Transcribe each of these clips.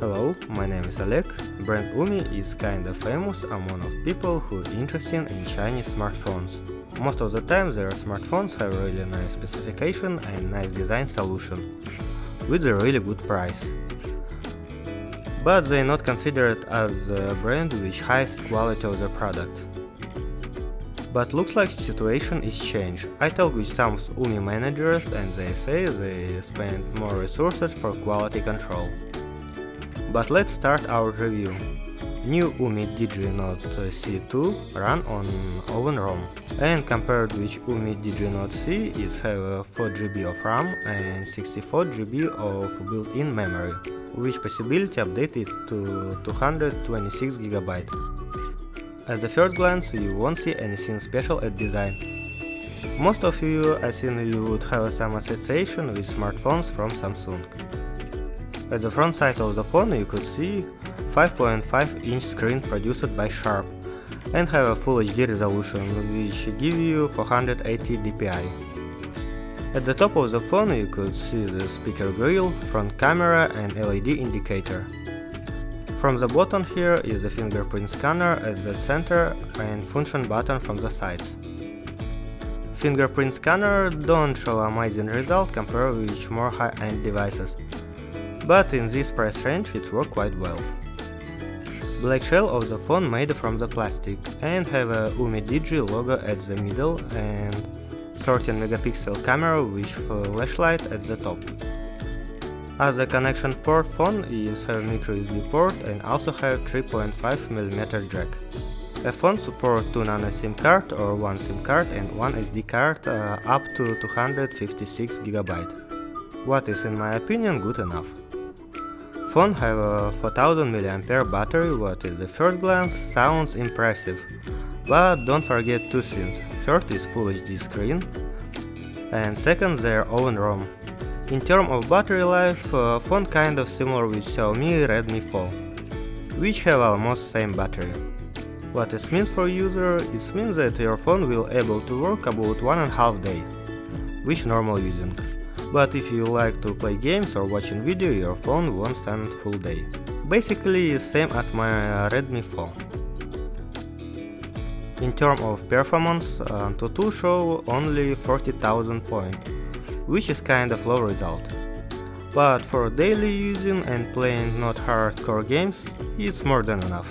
Hello, my name is Oleg. Brand Umi is kinda famous among of people who interested in Chinese smartphones. Most of the time their smartphones have really nice specification and nice design solution, with a really good price. But they are not considered as a brand with highest quality of the product. But looks like situation is changed. I talked with some Umi managers and they say they spend more resources for quality control. But let's start our review. New UMIDIGI Note C2 run on Oven ROM and compared with UMIDIGI Note C it have 4GB of RAM and 64GB of built-in memory, which possibility updated to 226GB. At the first glance you won't see anything special at design. Most of you I think you would have some association with smartphones from Samsung. At the front side of the phone you could see 5.5 inch screen produced by Sharp and have a Full HD resolution which give you 480 dpi. At the top of the phone you could see the speaker grill, front camera and LED indicator. From the bottom here is the fingerprint scanner at the center and function button from the sides. Fingerprint scanner don't show amazing result compared with more high-end devices, but in this price range it works quite well. Black shell of the phone made from the plastic and have a Umi Digi logo at the middle and 13 megapixel camera with flashlight at the top. As a connection port phone is have micro USB port and also have 3.5mm jack. A phone support 2 nano SIM card or 1 SIM card and 1 SD card uh, up to 256GB. What is in my opinion good enough. Phone have a 4000 mAh battery what at the first glance sounds impressive, but don't forget two things. First is Full HD screen, and second their own ROM. In terms of battery life, uh, phone kind of similar with Xiaomi Redmi 4, which have almost same battery. What it means for user, it means that your phone will able to work about one and a half day, which normal using but if you like to play games or watching video, your phone won't stand full day. Basically same as my uh, Redmi 4. In terms of performance, uh, Antutu show only 40,000 points, which is kind of low result. But for daily using and playing not hardcore games, it's more than enough.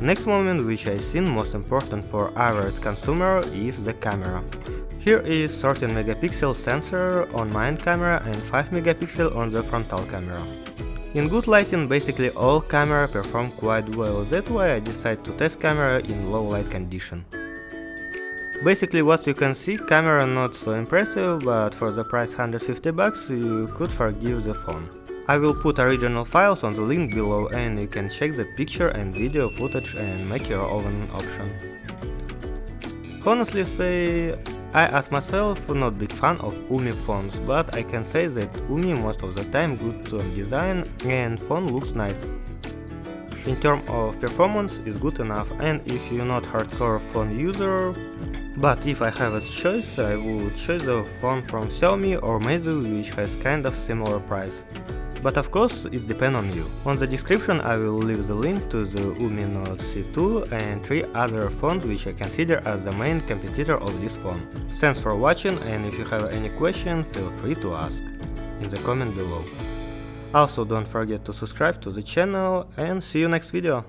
Next moment which I think most important for average consumer is the camera. Here is 13 megapixel sensor on main camera and 5 megapixel on the frontal camera. In good lighting basically all camera perform quite well, that's why I decided to test camera in low light condition. Basically what you can see, camera not so impressive, but for the price 150 bucks you could forgive the phone. I will put original files on the link below and you can check the picture and video footage and make your own option. Honestly say, I as myself not big fan of UMI phones, but I can say that UMI most of the time good on design and phone looks nice. In terms of performance is good enough and if you're not hardcore phone user, but if I have a choice I would choose a phone from Xiaomi or Meizu which has kind of similar price. But of course, it depends on you. On the description I will leave the link to the Umi Note C2 and 3 other phones which I consider as the main competitor of this phone. Thanks for watching and if you have any question, feel free to ask in the comment below. Also don't forget to subscribe to the channel and see you next video.